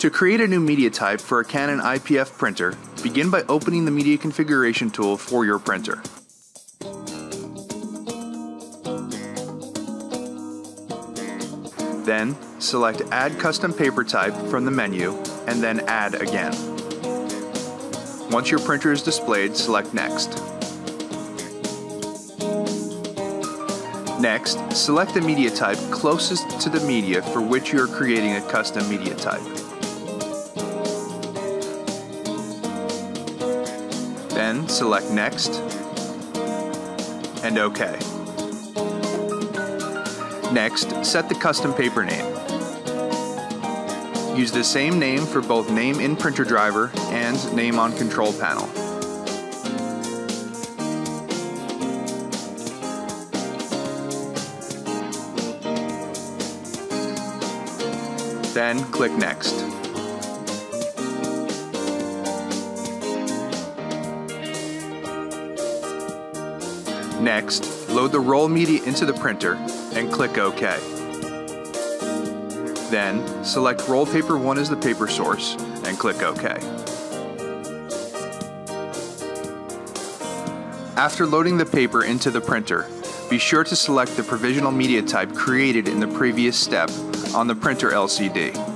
To create a new media type for a Canon IPF printer, begin by opening the media configuration tool for your printer. Then, select Add Custom Paper Type from the menu, and then Add again. Once your printer is displayed, select Next. Next, select the media type closest to the media for which you are creating a custom media type. Then select Next and OK. Next, set the custom paper name. Use the same name for both name in printer driver and name on control panel. Then click Next. Next, load the roll media into the printer and click OK. Then, select roll paper 1 as the paper source and click OK. After loading the paper into the printer, be sure to select the provisional media type created in the previous step on the printer LCD.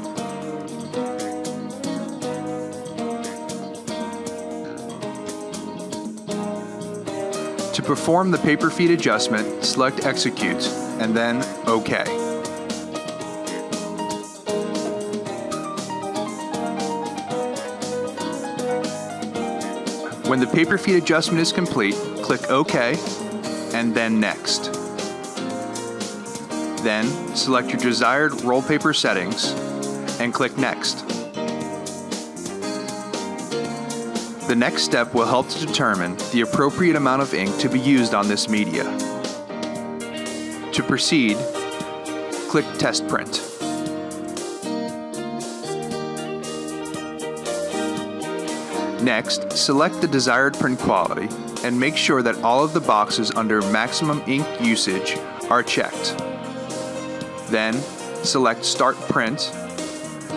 To perform the paper feed adjustment, select Execute and then OK. When the paper feed adjustment is complete, click OK and then Next. Then, select your desired roll paper settings and click Next. The next step will help to determine the appropriate amount of ink to be used on this media. To proceed, click Test Print. Next, select the desired print quality and make sure that all of the boxes under maximum ink usage are checked. Then, select Start Print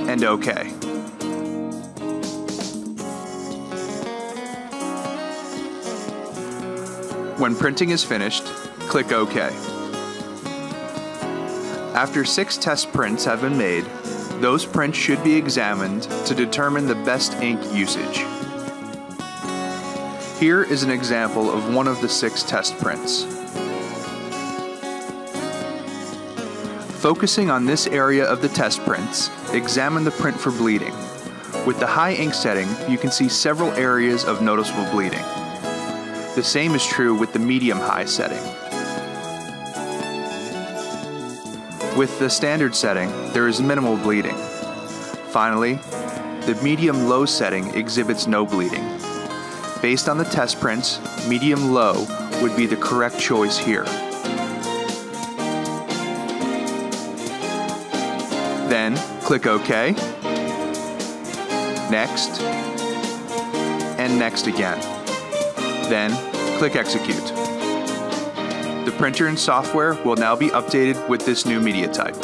and OK. When printing is finished, click OK. After six test prints have been made, those prints should be examined to determine the best ink usage. Here is an example of one of the six test prints. Focusing on this area of the test prints, examine the print for bleeding. With the high ink setting, you can see several areas of noticeable bleeding. The same is true with the medium-high setting. With the standard setting, there is minimal bleeding. Finally, the medium-low setting exhibits no bleeding. Based on the test prints, medium-low would be the correct choice here. Then, click OK, Next, and Next again. Then, click Execute. The printer and software will now be updated with this new media type.